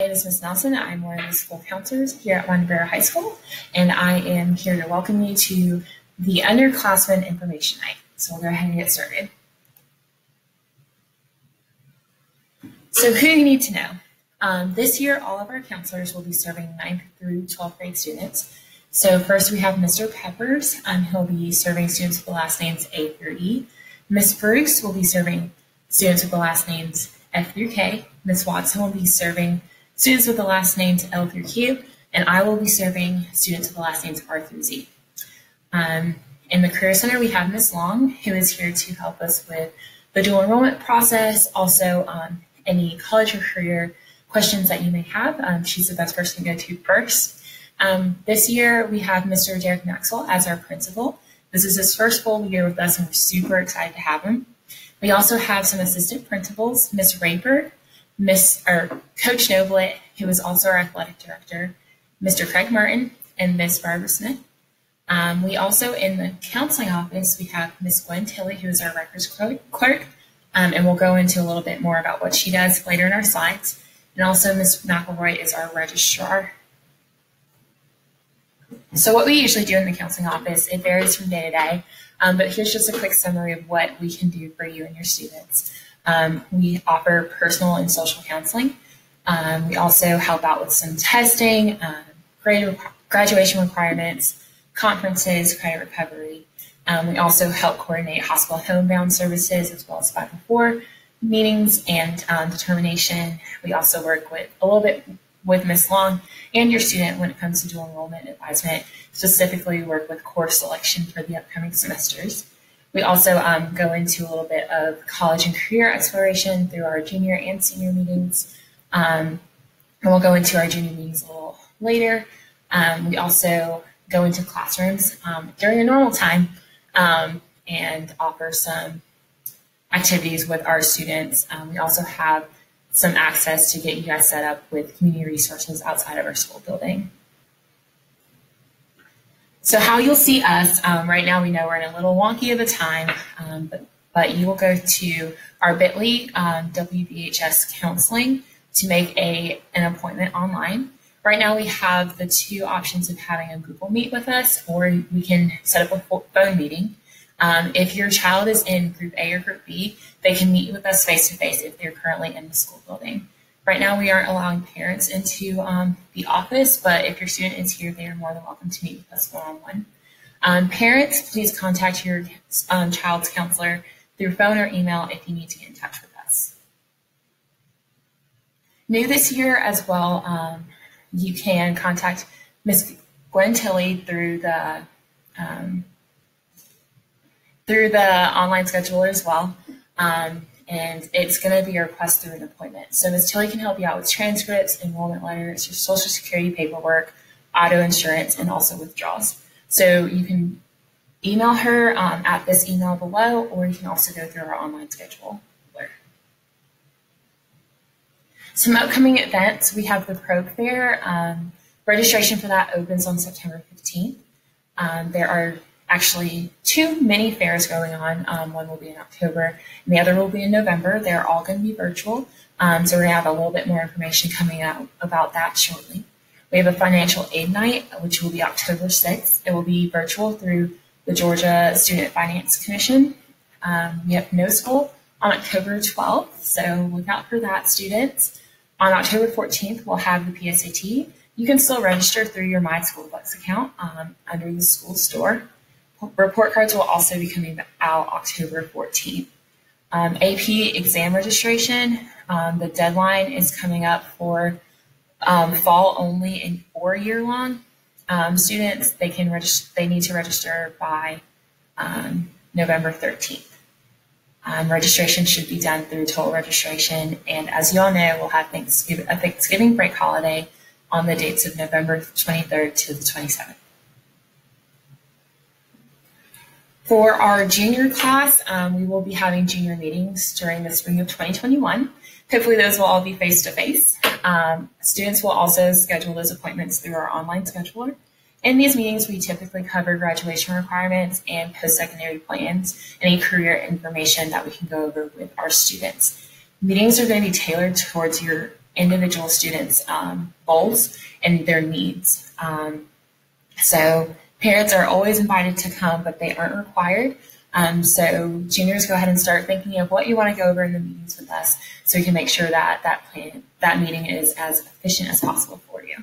name is Ms. Nelson. I'm one of the school counselors here at Rivera High School, and I am here to welcome you to the Underclassmen Information Night. So we'll go ahead and get started. So who do you need to know? Um, this year, all of our counselors will be serving 9th through 12th grade students. So first we have Mr. Peppers. Um, he'll be serving students with the last names A through E. Miss Bruce will be serving students with the last names F through K. Miss Watson will be serving students with the last names L through Q. And I will be serving students with the last names R through Z. Um, in the Career Center, we have Miss Long, who is here to help us with the dual enrollment process, also um, any college or career questions that you may have. Um, she's the best person to go to first. Um, this year, we have Mr. Derek Maxwell as our principal. This is his first full year with us, and we're super excited to have him. We also have some assistant principals, Miss Raper, Miss or Coach Noblet, who is also our athletic director, Mr. Craig Martin, and Miss Barbara Smith. Um, we also, in the counseling office, we have Miss Gwen Tilley, who is our records clerk, um, and we'll go into a little bit more about what she does later in our slides. And also, Miss McElroy is our registrar. So what we usually do in the counseling office, it varies from day to day, um, but here's just a quick summary of what we can do for you and your students. Um, we offer personal and social counseling. Um, we also help out with some testing, um, grade, graduation requirements, conferences, credit recovery. Um, we also help coordinate hospital homebound services as well as 504 meetings and um, determination. We also work with a little bit with Ms. Long and your student when it comes to dual enrollment advisement. Specifically, we work with course selection for the upcoming semesters. We also um, go into a little bit of college and career exploration through our junior and senior meetings. Um, and we'll go into our junior meetings a little later. Um, we also go into classrooms um, during a normal time um, and offer some activities with our students. Um, we also have some access to get you guys set up with community resources outside of our school building. So how you'll see us, um, right now we know we're in a little wonky of a time, um, but, but you will go to our bit.ly um, WBHS counseling to make a, an appointment online. Right now we have the two options of having a Google Meet with us, or we can set up a phone meeting. Um, if your child is in Group A or Group B, they can meet with us face to face if they're currently in the school building. Right now, we aren't allowing parents into um, the office, but if your student is here, they are more than welcome to meet with us one on one. parents, please contact your um, child's counselor through phone or email if you need to get in touch with us. New this year as well, um, you can contact Ms. Gwen Tilley through the um, through the online scheduler as well. Um, and it's going to be a request through an appointment. So Ms. Tilley can help you out with transcripts, enrollment letters, your social security paperwork, auto insurance, and also withdrawals. So you can email her um, at this email below, or you can also go through our online schedule. Some upcoming events, we have the Probe Fair. Um, registration for that opens on September 15th. Um, there are actually two mini fairs going on. Um, one will be in October and the other will be in November. They're all going to be virtual. Um, so we're going to have a little bit more information coming out about that shortly. We have a financial aid night, which will be October 6th. It will be virtual through the Georgia Student Finance Commission. Um, we have no school on October 12th, so look out for that, students. On October 14th, we'll have the PSAT. You can still register through your My School Bucks account um, under the school store. Report cards will also be coming out October 14th. Um, AP exam registration, um, the deadline is coming up for um, fall only and four year long. Um, students, they can register, they need to register by um, November 13th. Um, registration should be done through total registration. And as you all know, we'll have Thanksgiving, a Thanksgiving break holiday on the dates of November 23rd to the 27th. For our junior class, um, we will be having junior meetings during the spring of 2021. Hopefully those will all be face-to-face. Um, students will also schedule those appointments through our online scheduler. In these meetings, we typically cover graduation requirements and post-secondary plans, any career information that we can go over with our students. Meetings are going to be tailored towards your individual students' um, goals and their needs. Um, so parents are always invited to come, but they aren't required. Um, so juniors, go ahead and start thinking of what you want to go over in the meetings with us, so we can make sure that that plan, that meeting is as efficient as possible for you.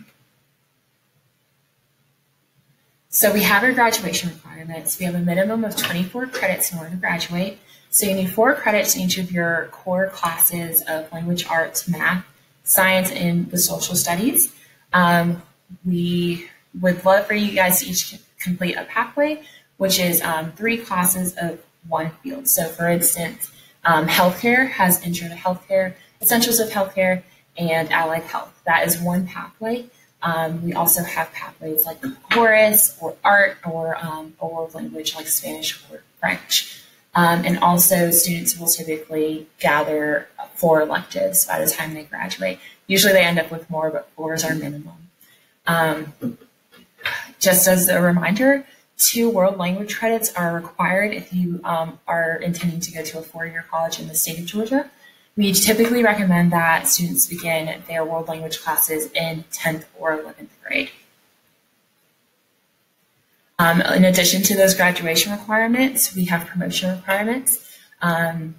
So we have our graduation requirements. We have a minimum of 24 credits in order to graduate. So you need four credits in each of your core classes of language arts, math, science, and the social studies. Um, we would love for you guys to each complete a pathway, which is um, three classes of one field. So for instance, um, healthcare has intro to healthcare, essentials of healthcare, and allied health. That is one pathway. Um, we also have pathways like chorus or art or um, a world language like Spanish or French. Um, and also, students will typically gather four electives by the time they graduate. Usually, they end up with more, but four is our minimum. Just as a reminder, two world language credits are required if you um, are intending to go to a four year college in the state of Georgia. We typically recommend that students begin their world language classes in 10th or 11th grade. Um, in addition to those graduation requirements, we have promotion requirements. Um,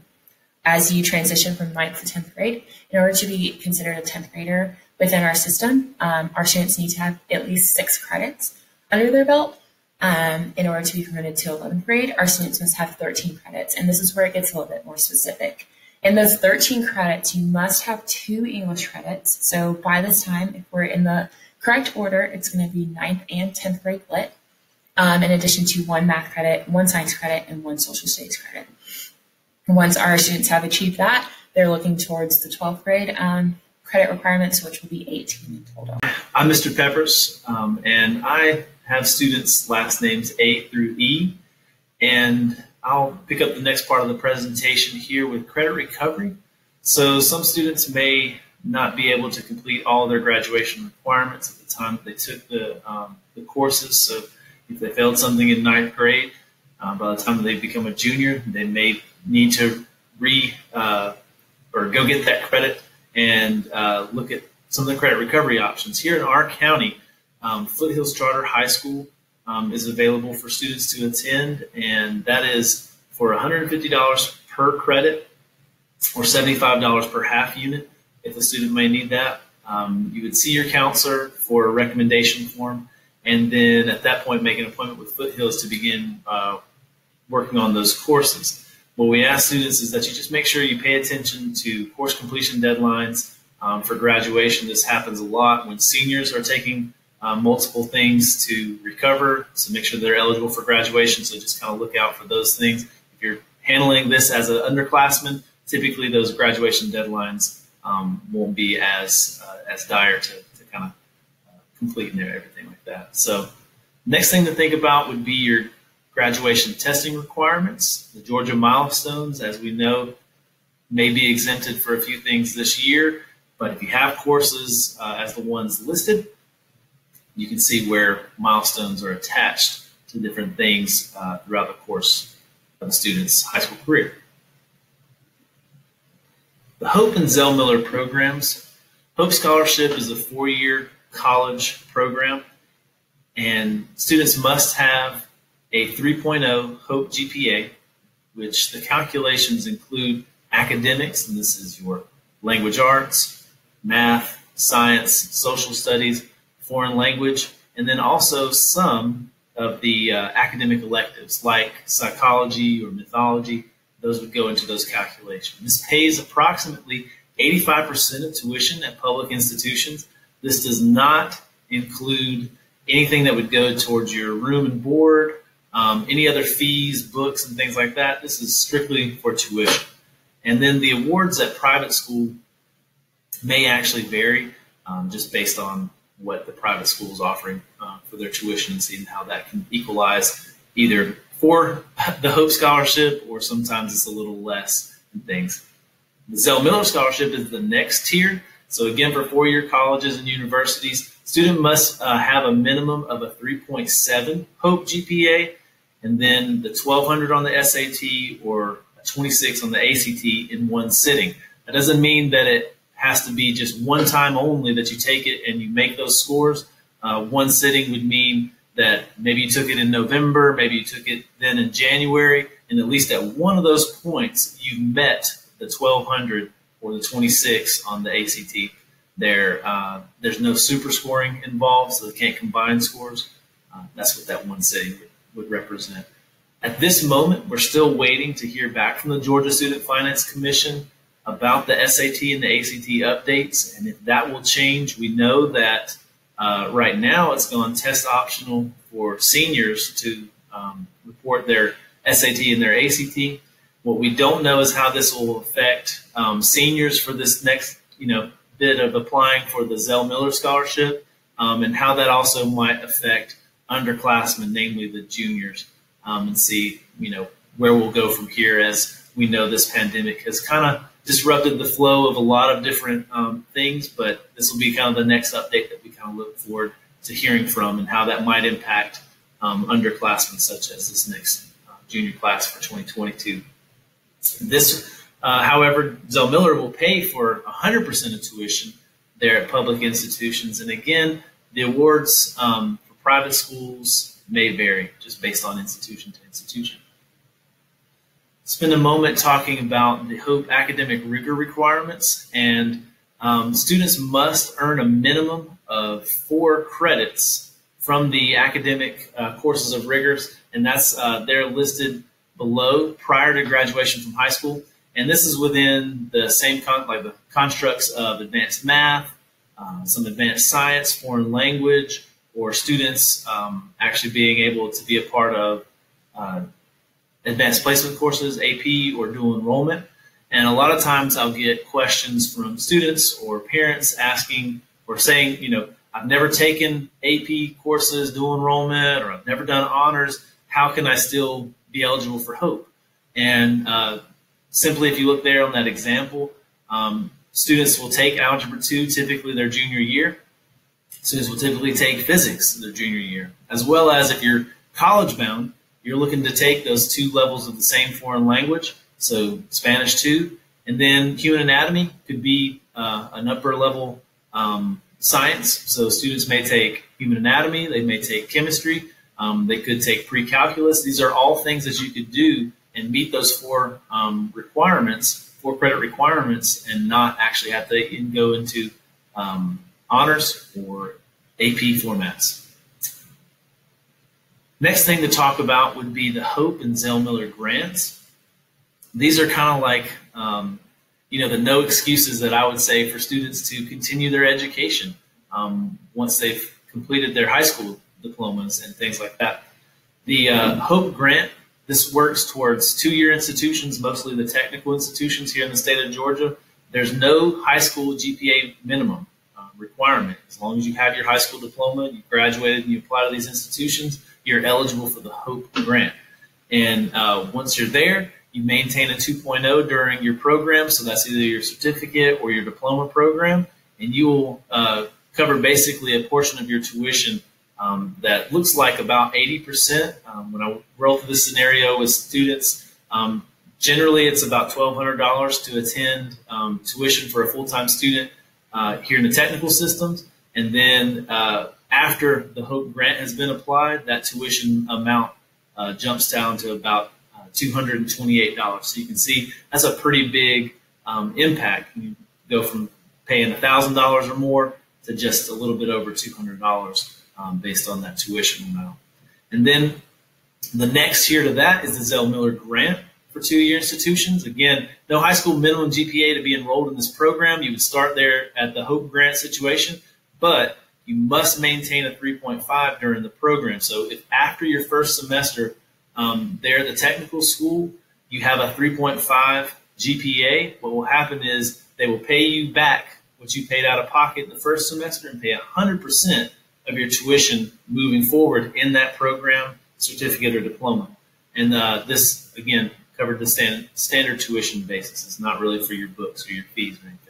as you transition from 9th to 10th grade, in order to be considered a 10th grader within our system, um, our students need to have at least six credits under their belt. Um, in order to be promoted to 11th grade, our students must have 13 credits, and this is where it gets a little bit more specific. In those 13 credits, you must have two English credits. So by this time, if we're in the correct order, it's going to be 9th and 10th grade lit, um, in addition to one math credit, one science credit, and one social studies credit. Once our students have achieved that, they're looking towards the 12th grade um, credit requirements, which will be 18 in total. I'm Mr. Peppers, um, and I have students' last names A through E, and I'll pick up the next part of the presentation here with credit recovery. So some students may not be able to complete all their graduation requirements at the time that they took the, um, the courses. So if they failed something in ninth grade, uh, by the time they become a junior, they may need to re uh, or go get that credit and uh, look at some of the credit recovery options. Here in our county, um, Foothills Charter High School um, is available for students to attend, and that is for $150 per credit or $75 per half unit if a student may need that. Um, you would see your counselor for a recommendation form, and then at that point, make an appointment with Foothills to begin uh, working on those courses. What we ask students is that you just make sure you pay attention to course completion deadlines um, for graduation. This happens a lot when seniors are taking um, multiple things to recover, so make sure they're eligible for graduation. So just kind of look out for those things. If you're handling this as an underclassman, typically those graduation deadlines um, won't be as uh, as dire to, to kind of uh, complete and everything like that. So next thing to think about would be your graduation testing requirements. The Georgia milestones, as we know, may be exempted for a few things this year, but if you have courses uh, as the ones listed, you can see where milestones are attached to different things uh, throughout the course of the student's high school career. The Hope and Zell Miller programs. Hope Scholarship is a four-year college program, and students must have a 3.0 Hope GPA, which the calculations include academics, and this is your language arts, math, science, social studies, foreign language, and then also some of the uh, academic electives like psychology or mythology. Those would go into those calculations. This pays approximately 85% of tuition at public institutions. This does not include anything that would go towards your room and board, um, any other fees, books, and things like that. This is strictly for tuition. And then the awards at private school may actually vary um, just based on what the private school is offering uh, for their tuition and seeing how that can equalize either for the Hope Scholarship or sometimes it's a little less and things. The Zell Miller Scholarship is the next tier. So again, for four-year colleges and universities, student must uh, have a minimum of a 3.7 Hope GPA, and then the 1200 on the SAT or 26 on the ACT in one sitting. That doesn't mean that it has to be just one time only that you take it and you make those scores. Uh, one sitting would mean that maybe you took it in November, maybe you took it then in January, and at least at one of those points, you met the 1200 or the 26 on the ACT. There, uh, there's no super scoring involved, so they can't combine scores. Uh, that's what that one sitting would, would represent. At this moment, we're still waiting to hear back from the Georgia Student Finance Commission about the SAT and the ACT updates. And if that will change, we know that uh, right now it's gone test optional for seniors to um, report their SAT and their ACT. What we don't know is how this will affect um, seniors for this next, you know, bit of applying for the Zell Miller Scholarship, um, and how that also might affect underclassmen, namely the juniors um, and see, you know, where we'll go from here as we know this pandemic has kind of disrupted the flow of a lot of different um, things, but this will be kind of the next update that we kind of look forward to hearing from and how that might impact um, underclassmen such as this next uh, junior class for 2022. This, uh, however, Zell Miller will pay for 100% of tuition there at public institutions. And again, the awards um, for private schools may vary just based on institution to institution. Spend a moment talking about the HOPE academic rigor requirements, and um, students must earn a minimum of four credits from the academic uh, courses of rigors, and that's uh, they're listed below prior to graduation from high school. And this is within the same con- like the constructs of advanced math, uh, some advanced science, foreign language, or students um, actually being able to be a part of uh, advanced placement courses, AP, or dual enrollment. And a lot of times I'll get questions from students or parents asking or saying, you know, I've never taken AP courses, dual enrollment, or I've never done honors. How can I still be eligible for HOPE? And uh, simply, if you look there on that example, um, students will take Algebra 2 typically their junior year. Students will typically take physics their junior year, as well as if you're college bound, you're looking to take those two levels of the same foreign language, so Spanish 2, and then human anatomy could be uh, an upper level um, science. So students may take human anatomy, they may take chemistry, um, they could take pre-calculus. These are all things that you could do and meet those four um, requirements, four credit requirements, and not actually have to go into um, honors or AP formats. Next thing to talk about would be the Hope and Zell Miller grants. These are kind of like, um, you know, the no excuses that I would say for students to continue their education um, once they've completed their high school diplomas and things like that. The uh, Hope grant, this works towards two-year institutions, mostly the technical institutions here in the state of Georgia. There's no high school GPA minimum requirement. As long as you have your high school diploma, you graduated, and you apply to these institutions, you're eligible for the HOPE grant. And uh, once you're there, you maintain a 2.0 during your program. So that's either your certificate or your diploma program. And you will uh, cover basically a portion of your tuition um, that looks like about 80%. Um, when I roll through this scenario with students, um, generally it's about $1,200 to attend um, tuition for a full-time student uh, here in the technical systems. And then uh, after the HOPE grant has been applied, that tuition amount uh, jumps down to about uh, $228. So you can see that's a pretty big um, impact. You go from paying $1,000 or more to just a little bit over $200 um, based on that tuition amount. And then the next tier to that is the Zell Miller grant for two-year institutions. Again, no high school minimum GPA to be enrolled in this program. You would start there at the Hope Grant situation, but you must maintain a 3.5 during the program. So if after your first semester um, there at the technical school, you have a 3.5 GPA, what will happen is they will pay you back what you paid out of pocket in the first semester and pay 100% of your tuition moving forward in that program, certificate, or diploma. And uh, this, again, covered the stand, standard tuition basis. It's not really for your books or your fees or anything.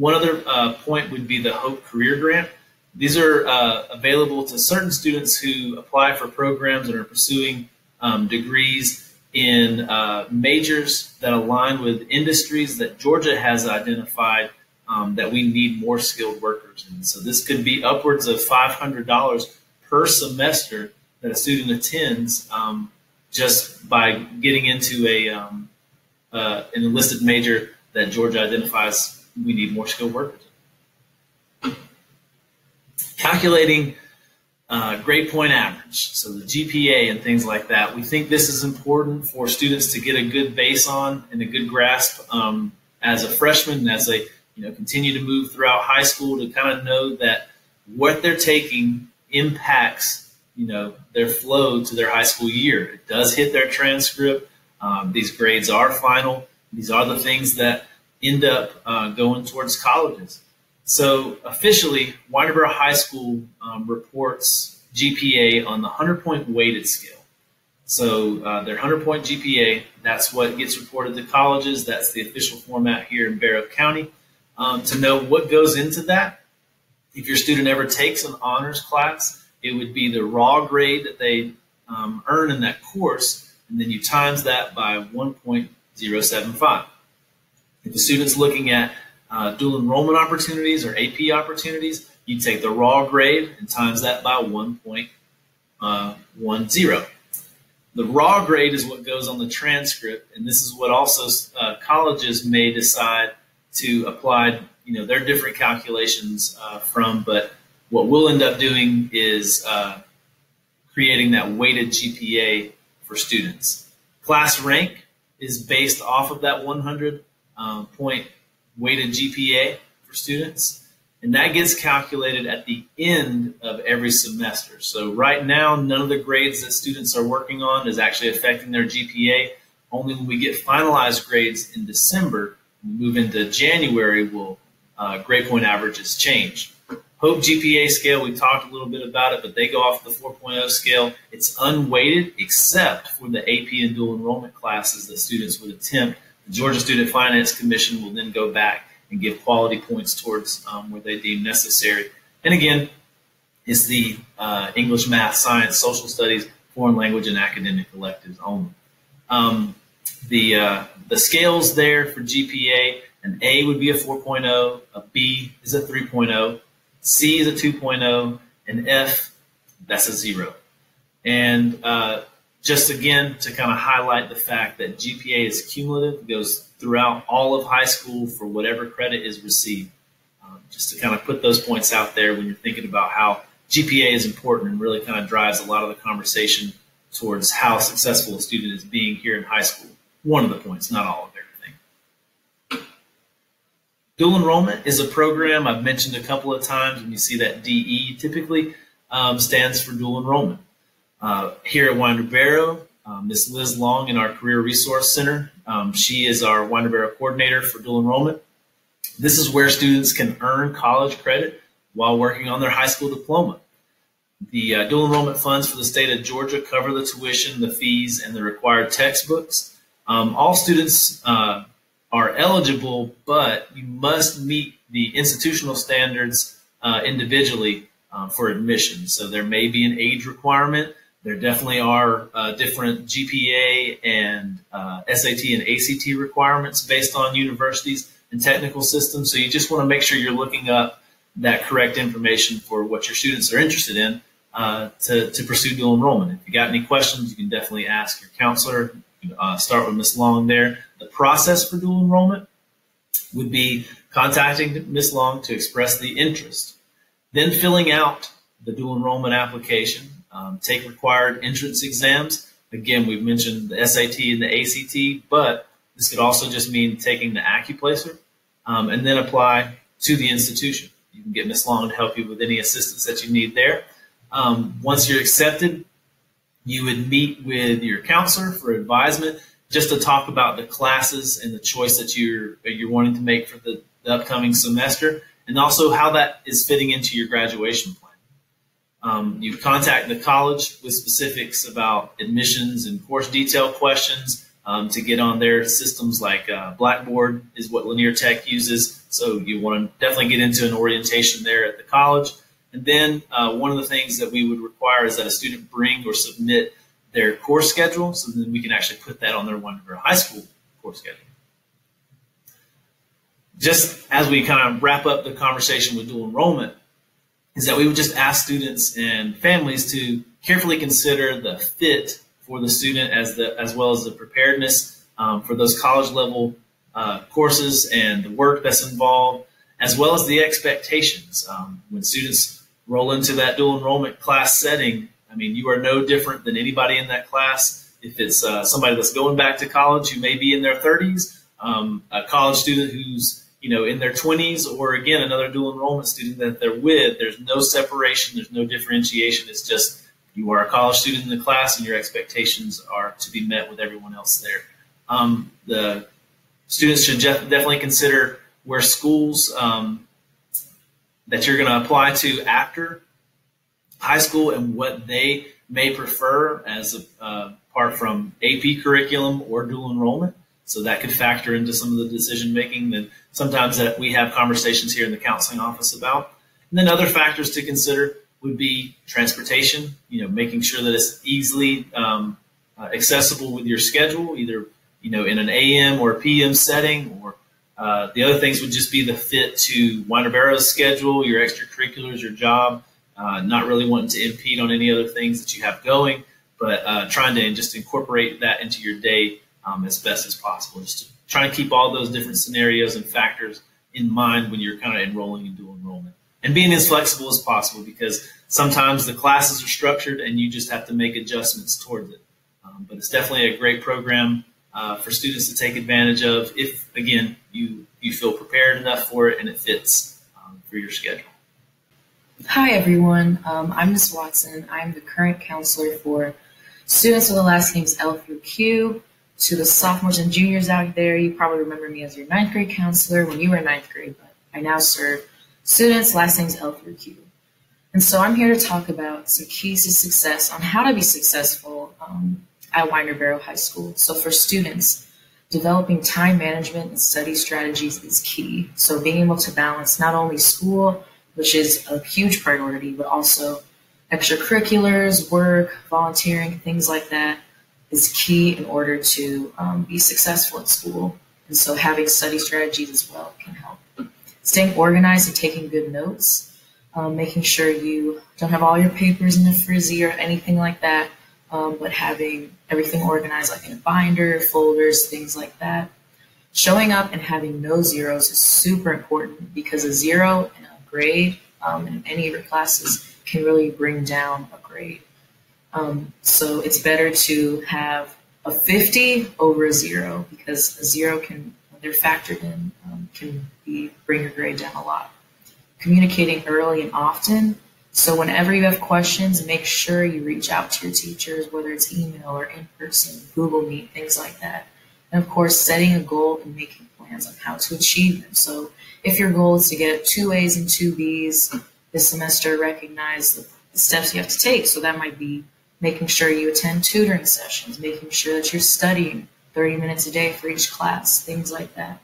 One other uh, point would be the Hope Career Grant. These are uh, available to certain students who apply for programs and are pursuing um, degrees in uh, majors that align with industries that Georgia has identified um, that we need more skilled workers. And so this could be upwards of $500 per semester that a student attends um, just by getting into a um, uh, an enlisted major that Georgia identifies we need more skilled workers. Calculating uh, grade point average, so the GPA and things like that. We think this is important for students to get a good base on and a good grasp um, as a freshman and as they you know continue to move throughout high school to kind of know that what they're taking impacts you know their flow to their high school year. It does hit their transcript. Um, these grades are final. These are the things that end up uh, going towards colleges. So officially, Winder Barrow High School um, reports GPA on the 100 point weighted scale. So uh, their 100 point GPA, that's what gets reported to colleges. That's the official format here in Barrow County. Um, to know what goes into that, if your student ever takes an honors class, it would be the raw grade that they um, earn in that course, and then you times that by 1.075. If the student's looking at uh, dual enrollment opportunities or AP opportunities, you take the raw grade and times that by 1.10. Uh, the raw grade is what goes on the transcript, and this is what also uh, colleges may decide to apply, you know, their different calculations uh, from. But what we'll end up doing is uh, creating that weighted GPA for students. Class rank is based off of that 100 uh, point weighted GPA for students. And that gets calculated at the end of every semester. So right now, none of the grades that students are working on is actually affecting their GPA. Only when we get finalized grades in December, we move into January, will uh, grade point averages change. Hope GPA scale, we talked a little bit about it, but they go off the 4.0 scale. It's unweighted except for the AP and dual enrollment classes that students would attempt the Georgia Student Finance Commission will then go back and give quality points towards um, where they deem necessary. And again, it's the uh, English, math, science, social studies, foreign language, and academic electives only. Um, the uh, the scales there for GPA, an A would be a 4.0, a B is a 3.0, C is a 2.0, and F, that's a zero. And uh, just again to kind of highlight the fact that GPA is cumulative, goes throughout all of high school for whatever credit is received. Um, just to kind of put those points out there when you're thinking about how GPA is important and really kind of drives a lot of the conversation towards how successful a student is being here in high school. One of the points, not all of everything. Dual enrollment is a program I've mentioned a couple of times when you see that DE typically um, stands for dual enrollment. Uh, here at Winder Barrow, uh, Ms. Liz Long in our Career Resource Center. Um, she is our Winder Barrow coordinator for dual enrollment. This is where students can earn college credit while working on their high school diploma. The uh, dual enrollment funds for the state of Georgia cover the tuition, the fees, and the required textbooks. Um, all students uh, are eligible, but you must meet the institutional standards uh, individually uh, for admission. So there may be an age requirement. There definitely are uh, different GPA and uh, SAT and ACT requirements based on universities and technical systems. So you just want to make sure you're looking up that correct information for what your students are interested in uh, to, to pursue dual enrollment. If you got any questions, you can definitely ask your counselor. Uh, start with Ms. Long there. The process for dual enrollment would be contacting Ms. Long to express the interest, then filling out the dual enrollment application, um, take required entrance exams. Again, we've mentioned the SAT and the ACT, but this could also just mean taking the Accuplacer um, and then apply to the institution. You can get Miss Long to help you with any assistance that you need there. Um, once you're accepted, you would meet with your counselor for advisement just to talk about the classes and the choice that you're you're wanting to make for the, the upcoming semester, and also how that is fitting into your graduation plan. Um, you contact the college with specifics about admissions and course detail questions um, to get on their systems like uh, Blackboard is what Lanier Tech uses. So you want to definitely get into an orientation there at the college. And then uh, one of the things that we would require is that a student bring or submit their course schedule so then we can actually put that on their Winder Barrow High School course schedule. just as we kind of wrap up the conversation with dual enrollment, is that we would just ask students and families to carefully consider the fit for the student as the as well as the preparedness um, for those college level uh, courses and the work that's involved, as well as the expectations. Um, when students roll into that dual enrollment class setting, I mean, you are no different than anybody in that class. If it's uh, somebody that's going back to college who may be in their 30s, um, a college student who's you know in their 20s, or again another dual enrollment student that they're with, there's no separation, there's no differentiation. It's just you are a college student in the class, and your expectations are to be met with everyone else there. Um, the students should definitely consider where schools um, that you're going to apply to after high school and what they may prefer as a, uh, apart from AP curriculum or dual enrollment. So that could factor into some of the decision making that sometimes that we have conversations here in the counseling office about. And then other factors to consider would be transportation. You know, making sure that it's easily um, uh, accessible with your schedule, either you know, in an AM or PM setting, or uh, the other things would just be the fit to Winder Barrow's schedule, your extracurriculars, your job, uh, not really wanting to impede on any other things that you have going, but uh, trying to just incorporate that into your day um, as best as possible. Just trying to keep all those different scenarios and factors in mind when you're kind of enrolling in dual enrollment. And being as flexible as possible because sometimes the classes are structured and you just have to make adjustments towards it. Um, but it's definitely a great program uh, for students to take advantage of if, again, you, you feel prepared enough for it and it fits um, for your schedule. Hi, everyone. Um, I'm Ms. Watson. I'm the current counselor for students with the last names L through Q. To the sophomores and juniors out there, you probably remember me as your ninth grade counselor when you were in ninth grade, but I now serve students last names L through Q. And so I'm here to talk about some keys to success on how to be successful um, at Winder Barrow High School. So for students, developing time management and study strategies is key. So being able to balance not only school, which is a huge priority, but also extracurriculars, work, volunteering, things like that is key in order to um, be successful at school. And so having study strategies as well can help. Staying organized and taking good notes, um, making sure you don't have all your papers in a frizzy or anything like that um, but having everything organized like in a binder, folders, things like that. Showing up and having no zeros is super important because a zero in a grade um, in any of your classes can really bring down a grade. Um, so it's better to have a 50 over a zero because a zero can, when they're factored in, um, can be, bring your grade down a lot. Communicating early and often so whenever you have questions, make sure you reach out to your teachers, whether it's email or in person, Google Meet, things like that. And of course, setting a goal and making plans on how to achieve them. So if your goal is to get two A's and two B's this semester, recognize the, the steps you have to take. So that might be making sure you attend tutoring sessions, making sure that you're studying 30 minutes a day for each class, things like that.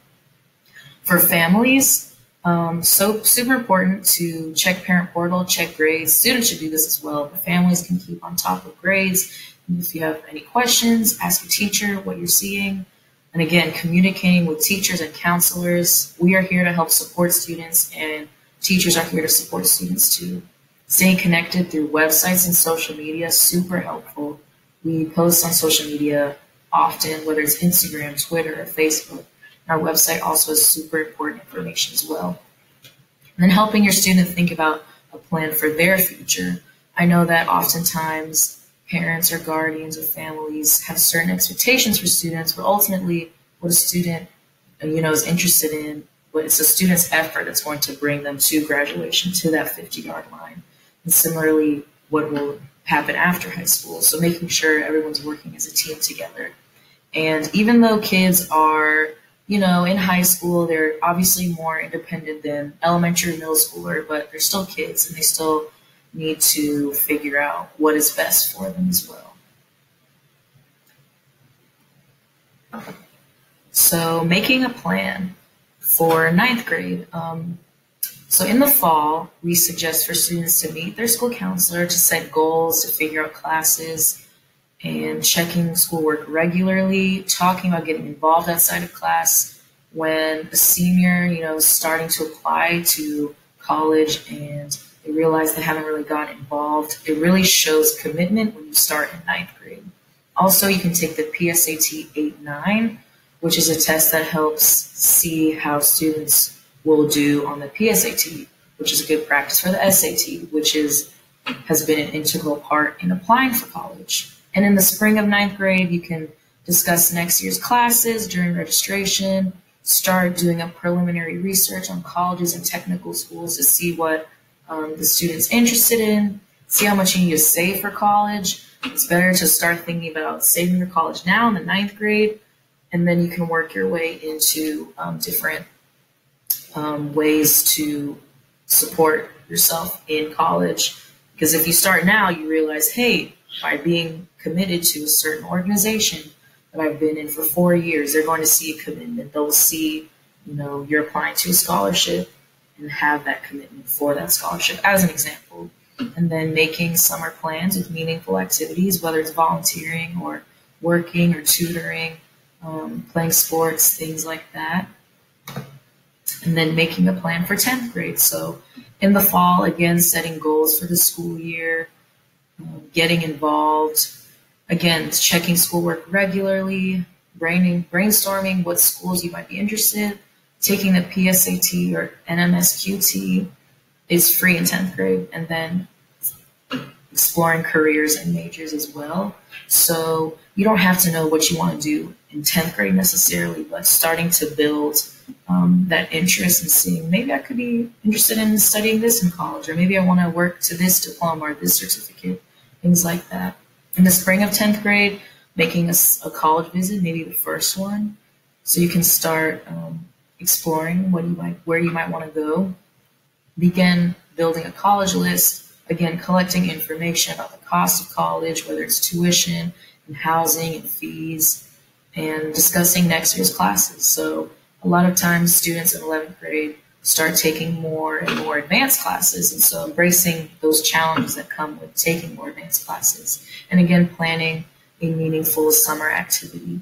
For families, um, so super important to check parent portal, check grades. Students should do this as well, but families can keep on top of grades. And if you have any questions, ask your teacher what you're seeing. And again, communicating with teachers and counselors. We are here to help support students, and teachers are here to support students too. Staying connected through websites and social media, super helpful. We post on social media often, whether it's Instagram, Twitter, or Facebook. Our website also has super important information as well. And then helping your student think about a plan for their future. I know that oftentimes parents or guardians or families have certain expectations for students, but ultimately what a student you know is interested in, but it's a student's effort that's going to bring them to graduation, to that 50 yard line. And similarly, what will happen after high school. So making sure everyone's working as a team together. And even though kids are you know, in high school, they're obviously more independent than elementary middle schooler, but they're still kids and they still need to figure out what is best for them as well. So, making a plan for ninth grade. Um, so, in the fall, we suggest for students to meet their school counselor to set goals, to figure out classes, and checking schoolwork regularly, talking about getting involved outside of class, when a senior, you know, is starting to apply to college and they realize they haven't really gotten involved, it really shows commitment when you start in ninth grade. Also, you can take the PSAT 8 9, which is a test that helps see how students will do on the PSAT, which is a good practice for the SAT, which is has been an integral part in applying for college. And in the spring of ninth grade, you can discuss next year's classes during registration, start doing a preliminary research on colleges and technical schools to see what um, the student's interested in, see how much you need to save for college. It's better to start thinking about saving your college now in the ninth grade, and then you can work your way into um, different um, ways to support yourself in college. Because if you start now, you realize, hey, by being committed to a certain organization, that I've been in for four years, they're going to see a commitment. They'll see, you know, you're applying to a scholarship and have that commitment for that scholarship as an example. And then making summer plans with meaningful activities, whether it's volunteering or working or tutoring, um, playing sports, things like that. And then making a plan for 10th grade. So in the fall, again, setting goals for the school year, um, getting involved, Again, checking schoolwork regularly, brainstorming what schools you might be interested. in, Taking the PSAT or NMSQT is free in 10th grade, and then exploring careers and majors as well. So you don't have to know what you want to do in 10th grade necessarily, but starting to build um, that interest and seeing maybe I could be interested in studying this in college, or maybe I want to work to this diploma or this certificate, things like that in the spring of 10th grade, making a, a college visit, maybe the first one. So you can start um, exploring what you might, where you might want to go. Begin building a college list. Again, collecting information about the cost of college, whether it's tuition and housing and fees, and discussing next year's classes. So a lot of times students in 11th grade start taking more and more advanced classes. And so embracing those challenges that come with taking more advanced classes. And again, planning a meaningful summer activity.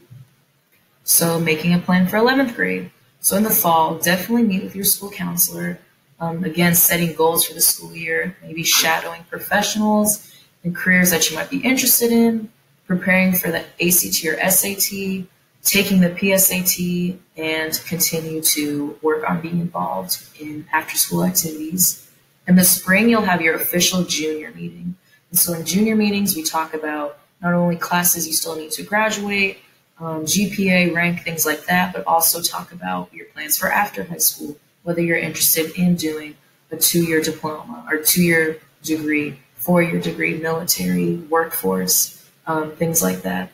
So making a plan for 11th grade. So in the fall, definitely meet with your school counselor. Um, again, setting goals for the school year, maybe shadowing professionals and careers that you might be interested in, preparing for the ACT or SAT, taking the PSAT and continue to work on being involved in after school activities. In the spring, you'll have your official junior meeting. And so in junior meetings, we talk about not only classes you still need to graduate, um, GPA, rank, things like that, but also talk about your plans for after high school, whether you're interested in doing a two year diploma or two year degree, four year degree, military, workforce, um, things like that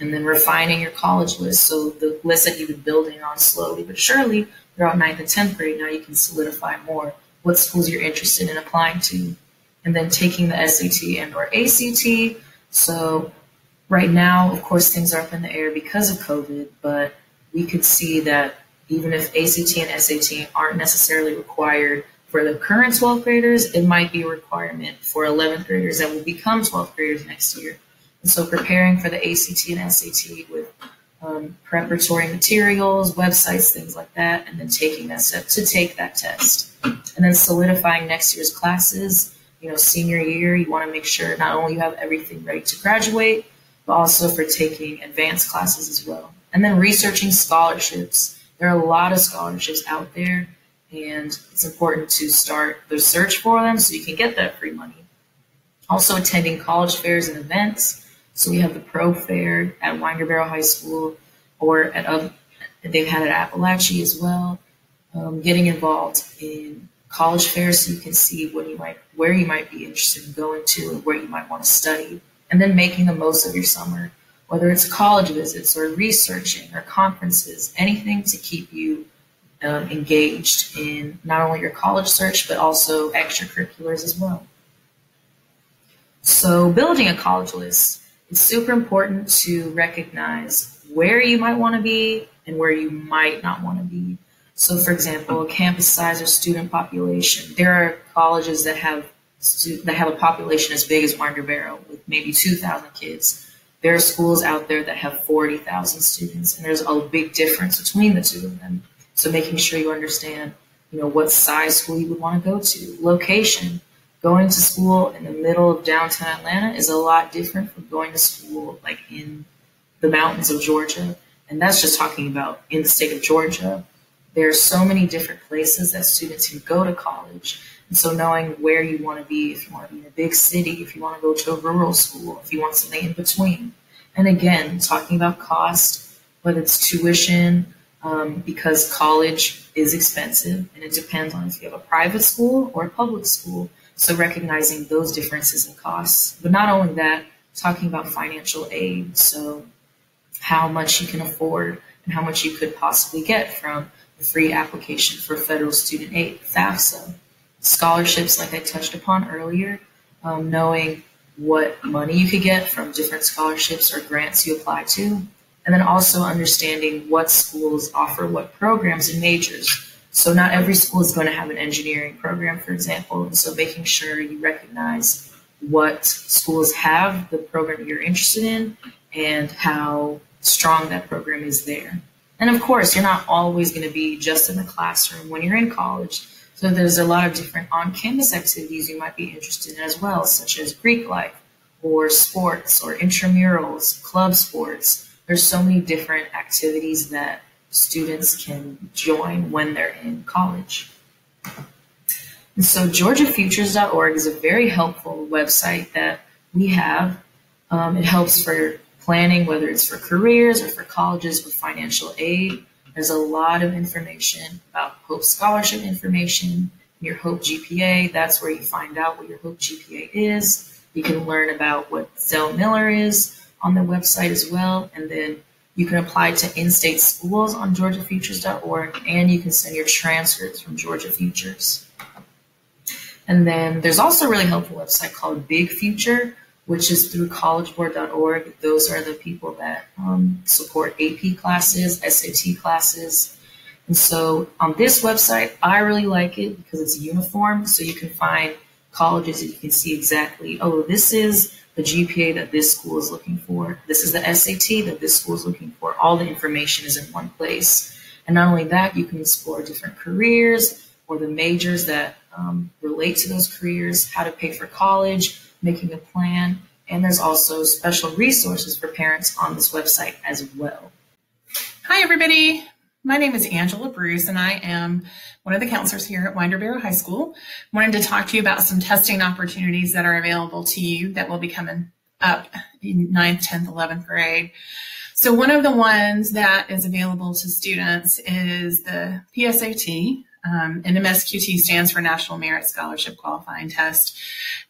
and then refining your college list. So the list that you've been building on slowly but surely throughout ninth and 10th grade, now you can solidify more what schools you're interested in applying to. And then taking the SAT and or ACT. So right now, of course, things are up in the air because of COVID, but we could see that even if ACT and SAT aren't necessarily required for the current 12th graders, it might be a requirement for 11th graders that will become 12th graders next year. And so preparing for the ACT and SAT with um, preparatory materials, websites, things like that, and then taking that step to take that test. And then solidifying next year's classes. You know, senior year, you want to make sure not only you have everything ready to graduate, but also for taking advanced classes as well. And then researching scholarships. There are a lot of scholarships out there, and it's important to start the search for them so you can get that free money. Also, attending college fairs and events so we have the Probe Fair at Winder Barrow High School, or at they've had it at Apalachee as well. Um, getting involved in college fairs so you can see what you might where you might be interested in going to and where you might want to study, and then making the most of your summer, whether it's college visits or researching or conferences, anything to keep you um, engaged in not only your college search but also extracurriculars as well. So building a college list it's super important to recognize where you might want to be and where you might not want to be. So, for example, campus size or student population. There are colleges that have that have a population as big as Winder Barrow with maybe 2,000 kids. There are schools out there that have 40,000 students, and there's a big difference between the two of them. So making sure you understand, you know, what size school you would want to go to, location. Going to school in the middle of downtown Atlanta is a lot different from going to school like in the mountains of Georgia. And that's just talking about in the state of Georgia. There are so many different places that students can go to college and so knowing where you want to be, if you want to be in a big city, if you want to go to a rural school, if you want something in between. And again, talking about cost, whether it's tuition, um, because college is expensive and it depends on if you have a private school or a public school. So recognizing those differences in costs. But not only that, talking about financial aid. So how much you can afford and how much you could possibly get from the free application for federal student aid, FAFSA scholarships, like I touched upon earlier, um, knowing what money you could get from different scholarships or grants you apply to, and then also understanding what schools offer what programs and majors. So not every school is going to have an engineering program, for example, and so making sure you recognize what schools have, the program you're interested in, and how strong that program is there. And of course, you're not always going to be just in the classroom when you're in college. So there's a lot of different on-campus activities you might be interested in as well, such as Greek life or sports or intramurals, club sports. There's so many different activities that students can join when they're in college. And so georgiafutures.org is a very helpful website that we have. Um, it helps for planning, whether it's for careers or for colleges with financial aid. There's a lot of information about Hope Scholarship information, your Hope GPA. That's where you find out what your Hope GPA is. You can learn about what Zell Miller is on the website as well. And then you can apply to in-state schools on georgiafutures.org and you can send your transcripts from Georgia Futures. And then there's also a really helpful website called Big Future, which is through collegeboard.org. Those are the people that um, support AP classes, SAT classes. And so on this website, I really like it because it's uniform. So you can find colleges and you can see exactly, oh, this is the GPA that this school is looking for. This is the SAT that this school is looking for. All the information is in one place. And not only that, you can explore different careers or the majors that um, relate to those careers, how to pay for college, making a plan, and there's also special resources for parents on this website as well. Hi, everybody. My name is Angela Bruce, and I am one of the counselors here at Winder Barrow High School. Wanted to talk to you about some testing opportunities that are available to you that will be coming up in 9th, 10th, 11th grade. So one of the ones that is available to students is the PSAT, um, and MSQT stands for National Merit Scholarship Qualifying Test.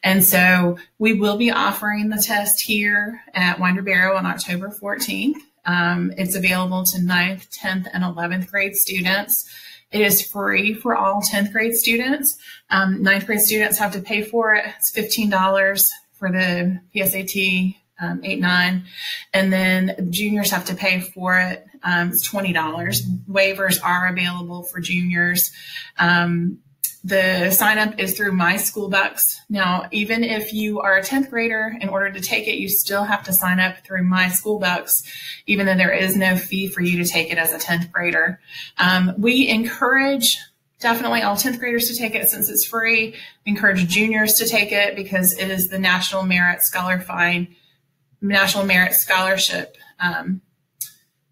And so we will be offering the test here at Winder Barrow on October 14th. Um, it's available to 9th, 10th, and 11th grade students. It is free for all 10th grade students. Um, 9th grade students have to pay for it. It's $15 for the PSAT um, 8 9. And then juniors have to pay for it. Um, it's $20. Waivers are available for juniors. Um, the sign up is through My School Bucks. Now, even if you are a 10th grader, in order to take it, you still have to sign up through My School Bucks, even though there is no fee for you to take it as a 10th grader. Um, we encourage definitely all 10th graders to take it since it's free. We encourage juniors to take it because it is the National Merit Scholar Fine, National Merit Scholarship um,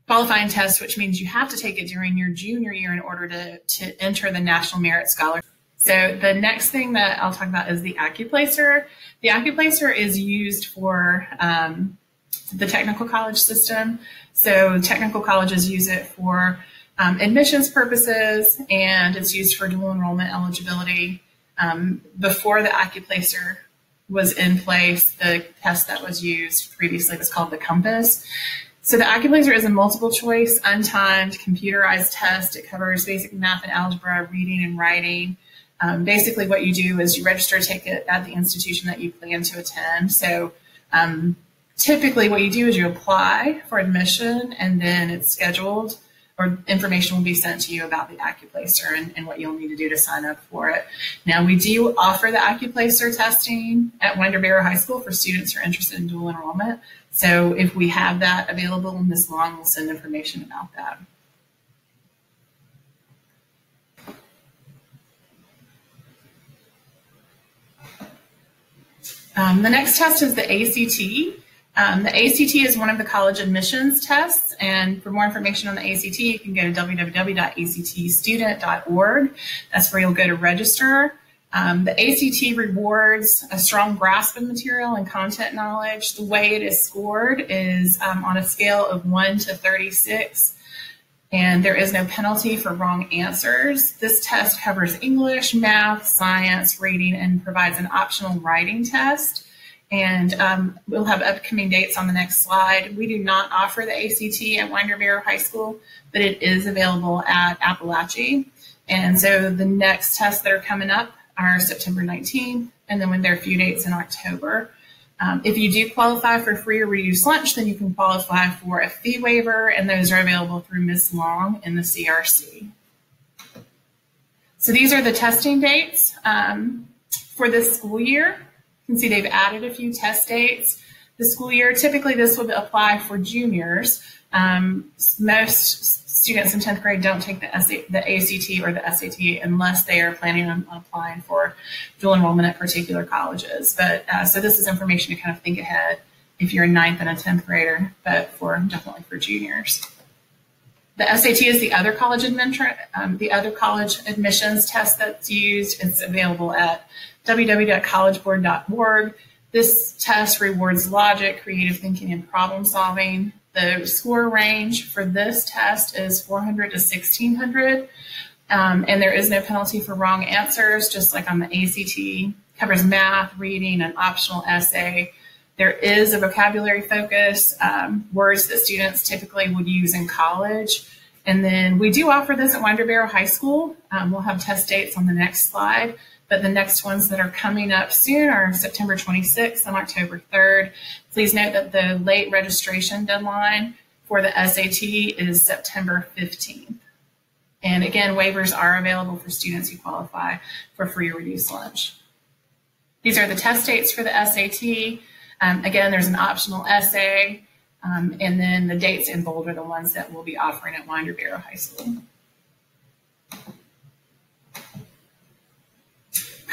qualifying test, which means you have to take it during your junior year in order to, to enter the National Merit Scholarship. So the next thing that I'll talk about is the AccuPlacer. The AccuPlacer is used for um, the technical college system. So technical colleges use it for um, admissions purposes, and it's used for dual enrollment eligibility. Um, before the AccuPlacer was in place, the test that was used previously was called the Compass. So the AccuPlacer is a multiple choice, untimed, computerized test. It covers basic math and algebra, reading and writing. Um, basically, what you do is you register a ticket at the institution that you plan to attend. So um, typically, what you do is you apply for admission, and then it's scheduled or information will be sent to you about the AccuPlacer and, and, what you'll need to do to sign up for it. Now, we do offer the AccuPlacer testing at Winder Barrow High School for students who are interested in dual enrollment. So if we have that available, in Ms. Long will send information about that. Um, the next test is the ACT. Um, the ACT is one of the college admissions tests, and for more information on the ACT, you can go to www.actstudent.org. That's where you'll go to register. Um, the ACT rewards a strong grasp of material and content knowledge. The way it is scored is um, on a scale of 1 to 36, and there is no penalty for wrong answers. This test covers English, math, science, reading, and provides an optional writing test. And um, we'll have upcoming dates on the next slide. We do not offer the ACT at Winder Barrow High School, but it is available at Apalachee. And so the next tests that are coming up are September 19th, and then when there are a few dates in October. Um, if you do qualify for free or reduced lunch, then you can qualify for a fee waiver, and those are available through Ms. Long in the CRC. So these are the testing dates um, for this school year. You can see they've added a few test dates. The school year, typically this would apply for juniors. Um, most students in 10th grade don't take the, SA, the ACT or the SAT unless they are planning on applying for dual enrollment at particular colleges. But uh, so this is information to kind of think ahead if you're a ninth and a 10th grader, but for definitely for juniors. The SAT is the other college um, the other college admissions test that's used. It's available at www.collegeboard.org. This test rewards logic, creative thinking, and problem solving. The score range for this test is 400 to 1600. Um, and there is no penalty for wrong answers, just like on the ACT. Covers math, reading, an optional essay. There is a vocabulary focus, um, words that students typically would use in college. And then we do offer this at Winder Barrow High School. Um, we'll have test dates on the next slide, but the next ones that are coming up soon are September 26th and October 3rd. Please note that the late registration deadline for the SAT is September 15th. And again, waivers are available for students who qualify for free or reduced lunch. These are the test dates for the SAT. Um, again, there's an optional essay. Um, and then the dates in bold are the ones that we'll be offering at Winder Barrow High School.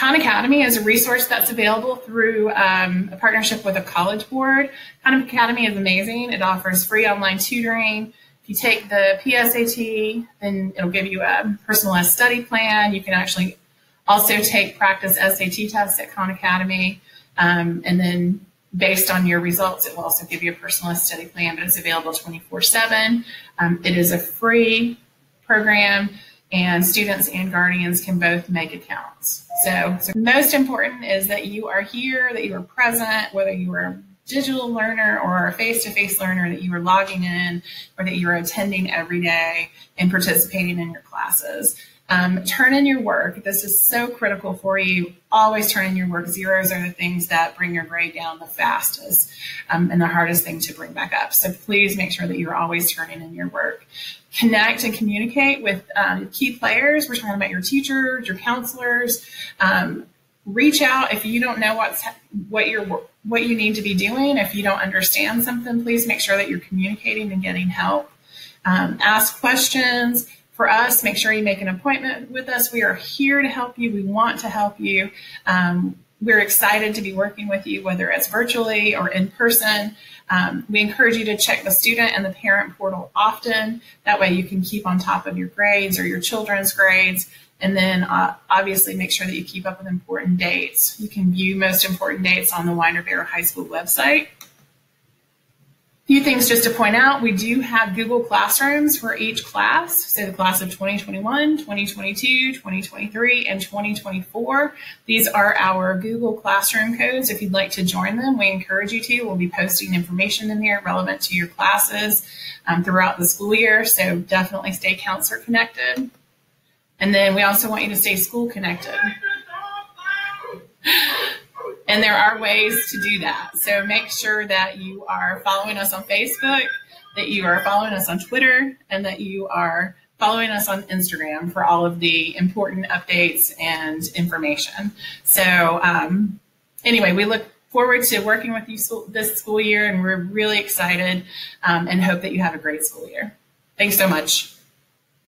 Khan Academy is a resource that's available through um, a partnership with a college board. Khan Academy is amazing. It offers free online tutoring. If you take the PSAT, then it'll give you a personalized study plan. You can actually also take practice SAT tests at Khan Academy. Um, and then based on your results, it will also give you a personalized study plan, but it's available 24 7. Um, it is a free program, and students and guardians can both make accounts. So, so, most important is that you are here, that you are present, whether you are a digital learner or a face to face learner, that you are logging in or that you're attending every day and participating in your classes. Um, turn in your work. This is so critical for you. Always turn in your work. Zeros are the things that bring your grade down the fastest um, and the hardest thing to bring back up. So please make sure that you're always turning in your work. Connect and communicate with um, key players. We're talking about your teachers, your counselors. Um, reach out if you don't know what's what you're what you need to be doing. If you don't understand something, please make sure that you're communicating and getting help. Um, ask questions for us, make sure you make an appointment with us. We are here to help you. We want to help you. We're excited to be working with you, whether it's virtually or in person. Um, we encourage you to check the student and the parent portal often. That way you can keep on top of your grades or your children's grades. And then uh, obviously make sure that you keep up with important dates. You can view most important dates on the Winder Barrow High School website few things just to point out, we do have Google Classrooms for each class. So the class of 2021, 2022, 2023, and 2024. These are our Google Classroom codes. If you'd like to join them, we encourage you to. We'll be posting information in there relevant to your classes um, throughout the school year. So definitely stay counselor connected. And then we also want you to stay school connected. And there are ways to do that. So make sure that you are following us on Facebook, that you are following us on Twitter, and that you are following us on Instagram for all of the important updates and information. So um, anyway, we look forward to working with you this school year, and we're really excited um, and hope that you have a great school year. Thanks so much.